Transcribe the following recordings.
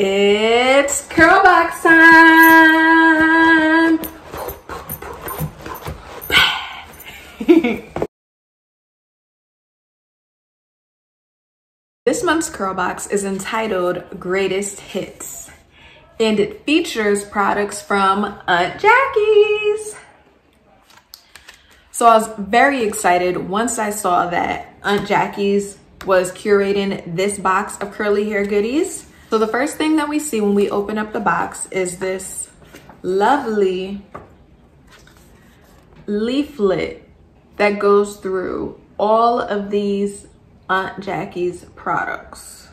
It's curl box time. this month's curl box is entitled Greatest Hits and it features products from Aunt Jackie's. So I was very excited once I saw that Aunt Jackie's was curating this box of curly hair goodies. So the first thing that we see when we open up the box is this lovely leaflet that goes through all of these Aunt Jackie's products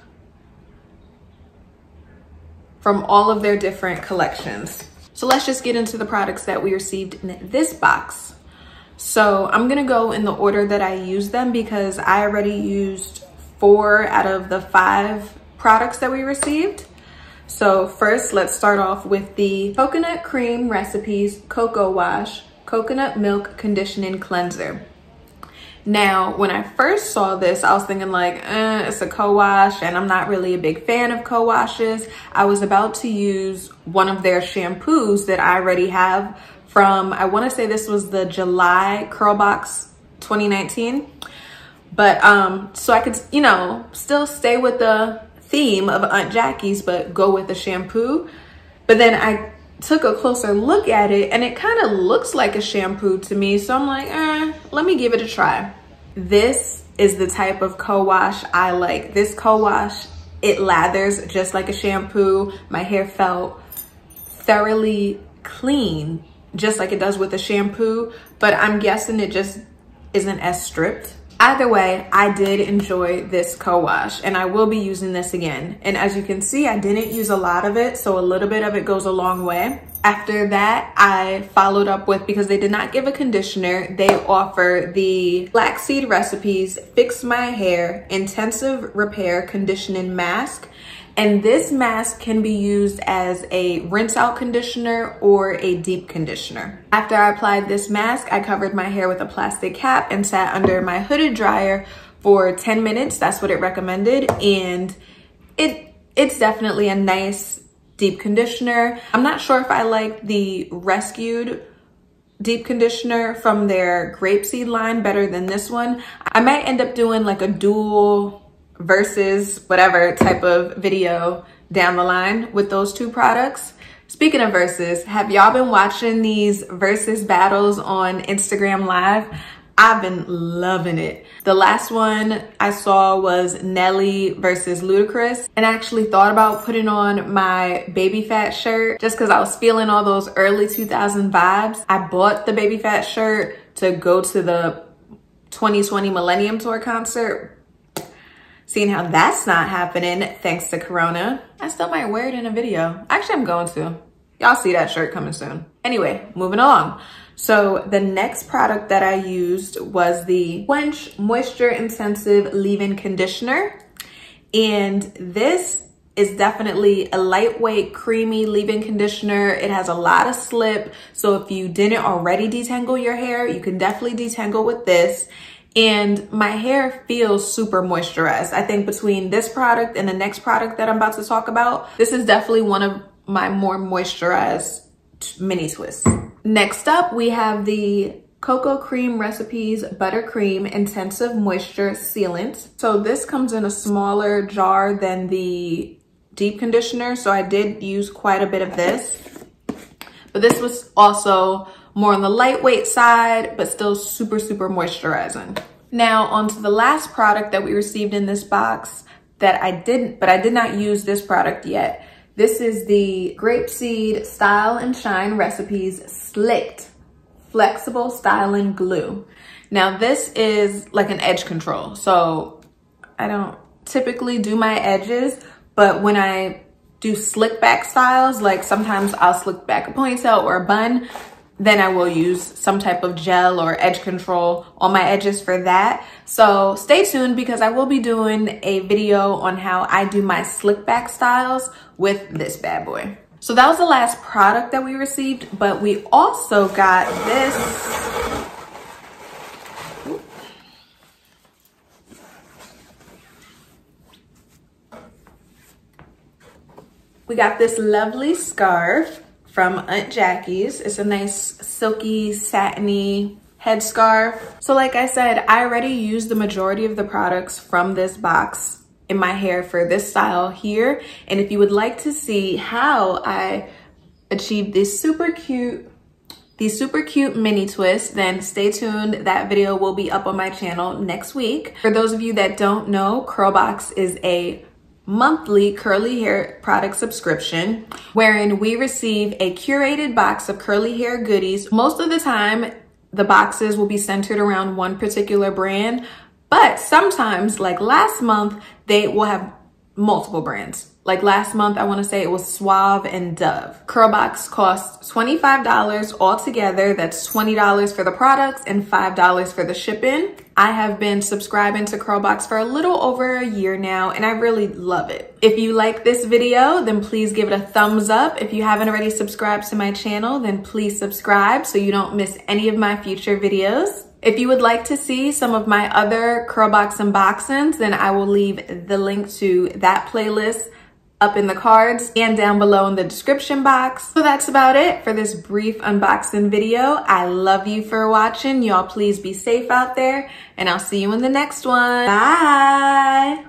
from all of their different collections. So let's just get into the products that we received in this box. So I'm gonna go in the order that I use them because I already used four out of the five products that we received. So first, let's start off with the Coconut Cream Recipes Coco Wash Coconut Milk Conditioning Cleanser. Now, when I first saw this, I was thinking like, eh, it's a co-wash and I'm not really a big fan of co-washes. I was about to use one of their shampoos that I already have from, I wanna say this was the July Curl Box 2019. But um, so I could, you know, still stay with the theme of Aunt Jackie's, but go with the shampoo. But then I took a closer look at it and it kind of looks like a shampoo to me. So I'm like, eh, let me give it a try. This is the type of co-wash I like. This co-wash, it lathers just like a shampoo. My hair felt thoroughly clean, just like it does with a shampoo, but I'm guessing it just isn't as stripped. Either way, I did enjoy this co-wash and I will be using this again. And as you can see, I didn't use a lot of it, so a little bit of it goes a long way. After that, I followed up with, because they did not give a conditioner, they offer the Flaxseed Recipes Fix My Hair Intensive Repair Conditioning Mask. And this mask can be used as a rinse out conditioner or a deep conditioner. After I applied this mask, I covered my hair with a plastic cap and sat under my hooded dryer for 10 minutes. That's what it recommended. And it it's definitely a nice deep conditioner. I'm not sure if I like the rescued deep conditioner from their grapeseed line better than this one. I might end up doing like a dual versus whatever type of video down the line with those two products. Speaking of verses, have y'all been watching these Verzuz battles on Instagram Live? I've been loving it. The last one I saw was Nelly versus Ludacris and I actually thought about putting on my Baby Phat shirt just cause I was feeling all those early 2000 vibes. I bought the Baby Phat shirt to go to the 2020 Millennium Tour concert, Seeing how that's not happening thanks to Corona, I still might wear it in a video. Actually, I'm going to. Y'all see that shirt coming soon. Anyway, moving along. So the next product that I used was the Quench Moisture Intensive Leave-In Conditioner. And this is definitely a lightweight, creamy leave-in conditioner. It has a lot of slip. So if you didn't already detangle your hair, you can definitely detangle with this and my hair feels super moisturized. I think between this product and the next product that I'm about to talk about, this is definitely one of my more moisturized mini twists. Next up, we have the Cocoa Cream Recipes Buttercream Intensive Moisture Sealant. So this comes in a smaller jar than the deep conditioner. So I did use quite a bit of this. But this was also more on the lightweight side, but still super, super moisturizing. Now onto the last product that we received in this box that I didn't, but I did not use this product yet. This is the Grapeseed Style and Shine Recipes Slicked Flexible Styling Glue. Now this is like an edge control. So I don't typically do my edges, but when I do slick back styles, like sometimes I'll slick back a ponytail or a bun, then I will use some type of gel or edge control on my edges for that. So stay tuned because I will be doing a video on how I do my slick back styles with this bad boy. So that was the last product that we received, but we also got this We got this lovely scarf from Aunt Jackie's. It's a nice silky, satiny headscarf. So like I said, I already used the majority of the products from this box in my hair for this style here. And if you would like to see how I achieved this super cute these super cute mini twists, then stay tuned. That video will be up on my channel next week. For those of you that don't know, Curlbox is a monthly curly hair product subscription wherein we receive a curated box of curly hair goodies. Most of the time, the boxes will be centered around one particular brand, but sometimes, like last month, they will have multiple brands. Like last month, I wanna say it was Suave and Dove. Curlbox costs $25 altogether. That's $20 for the products and $5 for the shipping. I have been subscribing to Curlbox for a little over a year now and I really love it. If you like this video, then please give it a thumbs up. If you haven't already subscribed to my channel, then please subscribe so you don't miss any of my future videos. If you would like to see some of my other curl box unboxings, then I will leave the link to that playlist up in the cards and down below in the description box. So that's about it for this brief unboxing video. I love you for watching. Y'all please be safe out there and I'll see you in the next one. Bye.